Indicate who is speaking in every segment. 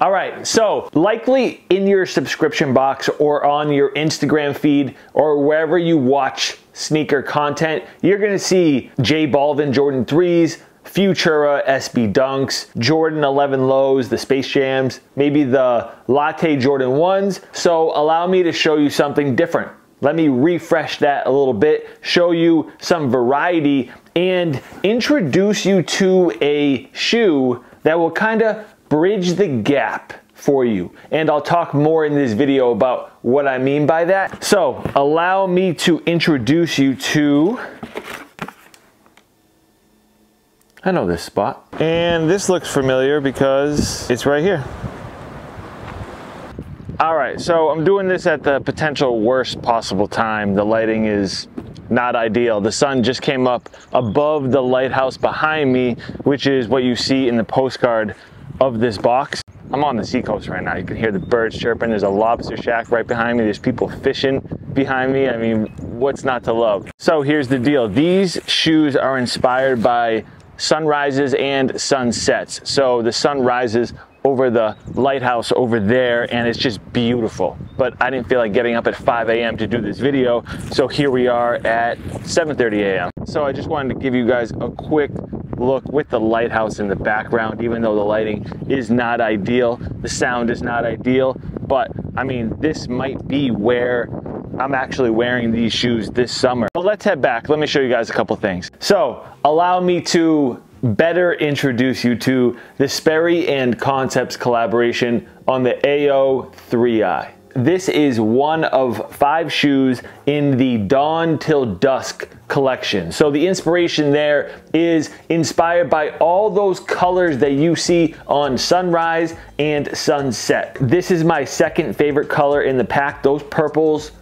Speaker 1: All right, so likely in your subscription box or on your Instagram feed or wherever you watch sneaker content, you're gonna see J Balvin Jordan 3s, Futura SB Dunks, Jordan 11 Lows, the Space Jams, maybe the Latte Jordan 1s. So allow me to show you something different. Let me refresh that a little bit, show you some variety, and introduce you to a shoe that will kind of bridge the gap for you. And I'll talk more in this video about what I mean by that. So allow me to introduce you to I know this spot. And this looks familiar because it's right here. All right, so I'm doing this at the potential worst possible time. The lighting is not ideal. The sun just came up above the lighthouse behind me, which is what you see in the postcard of this box. I'm on the seacoast right now. You can hear the birds chirping. There's a lobster shack right behind me. There's people fishing behind me. I mean, what's not to love? So here's the deal. These shoes are inspired by sunrises and sunsets. So the sun rises over the lighthouse over there and it's just beautiful. But I didn't feel like getting up at 5 a.m. to do this video. So here we are at 7.30 a.m. So I just wanted to give you guys a quick look with the lighthouse in the background, even though the lighting is not ideal, the sound is not ideal. But I mean, this might be where I'm actually wearing these shoes this summer. But let's head back. Let me show you guys a couple things. So allow me to better introduce you to the Sperry and Concepts collaboration on the AO 3-Eye. This is one of five shoes in the Dawn Till Dusk collection. So the inspiration there is inspired by all those colors that you see on sunrise and sunset. This is my second favorite color in the pack. Those purples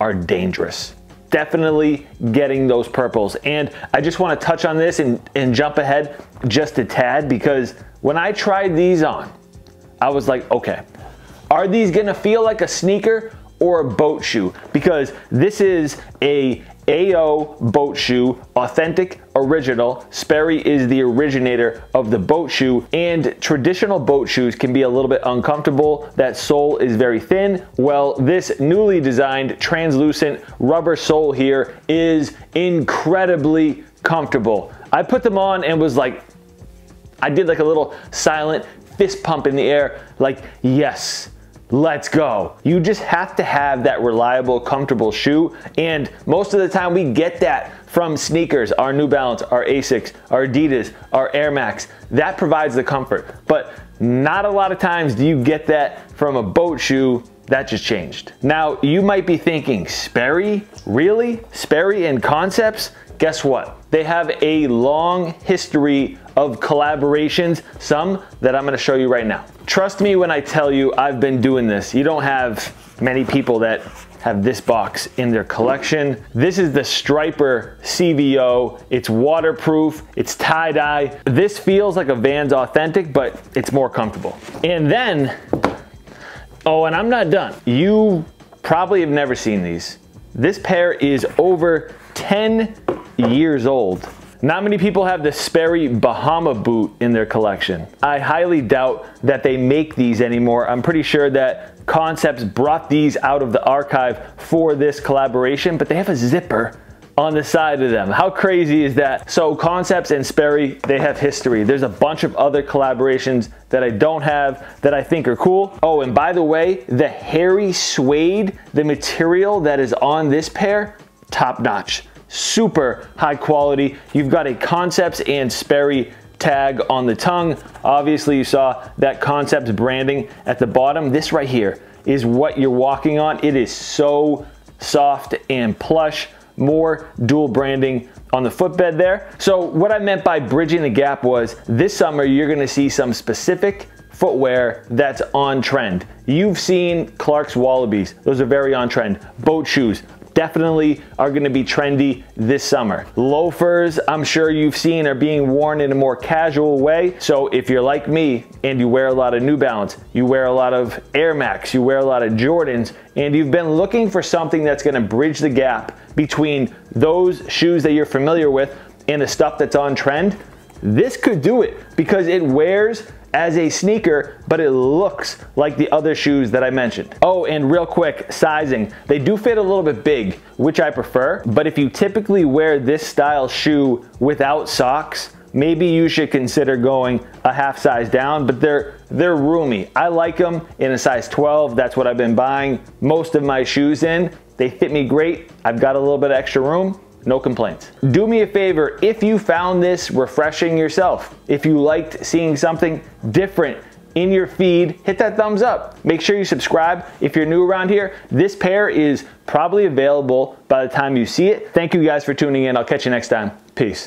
Speaker 1: are dangerous. Definitely getting those purples. And I just wanna touch on this and, and jump ahead just a tad because when I tried these on, I was like, okay, are these gonna feel like a sneaker or a boat shoe? Because this is a AO boat shoe, authentic, original. Sperry is the originator of the boat shoe and traditional boat shoes can be a little bit uncomfortable. That sole is very thin. Well, this newly designed translucent rubber sole here is incredibly comfortable. I put them on and was like, I did like a little silent fist pump in the air, like, yes, let's go. You just have to have that reliable, comfortable shoe. And most of the time we get that from sneakers, our New Balance, our Asics, our Adidas, our Air Max. That provides the comfort. But not a lot of times do you get that from a boat shoe that just changed. Now, you might be thinking, Sperry? Really? Sperry and Concepts? Guess what? They have a long history of collaborations, some that I'm gonna show you right now. Trust me when I tell you I've been doing this. You don't have many people that have this box in their collection. This is the Striper CVO. It's waterproof, it's tie-dye. This feels like a Vans Authentic, but it's more comfortable. And then, oh, and I'm not done. You probably have never seen these. This pair is over 10 years old. Not many people have the Sperry Bahama boot in their collection. I highly doubt that they make these anymore. I'm pretty sure that Concepts brought these out of the archive for this collaboration, but they have a zipper on the side of them. How crazy is that? So Concepts and Sperry, they have history. There's a bunch of other collaborations that I don't have that I think are cool. Oh, and by the way, the hairy suede, the material that is on this pair, top notch super high quality. You've got a Concepts and Sperry tag on the tongue. Obviously you saw that Concepts branding at the bottom. This right here is what you're walking on. It is so soft and plush. More dual branding on the footbed there. So what I meant by bridging the gap was this summer you're gonna see some specific footwear that's on trend. You've seen Clarks Wallabies. Those are very on trend. Boat shoes, definitely are gonna be trendy this summer. Loafers, I'm sure you've seen are being worn in a more casual way. So if you're like me and you wear a lot of New Balance, you wear a lot of Air Max, you wear a lot of Jordans, and you've been looking for something that's gonna bridge the gap between those shoes that you're familiar with and the stuff that's on trend, this could do it because it wears as a sneaker, but it looks like the other shoes that I mentioned. Oh, and real quick, sizing. They do fit a little bit big, which I prefer, but if you typically wear this style shoe without socks, maybe you should consider going a half size down, but they're they're roomy. I like them in a size 12. That's what I've been buying most of my shoes in. They fit me great. I've got a little bit of extra room. No complaints. Do me a favor if you found this refreshing yourself, if you liked seeing something different in your feed, hit that thumbs up. Make sure you subscribe. If you're new around here, this pair is probably available by the time you see it. Thank you guys for tuning in. I'll catch you next time. Peace.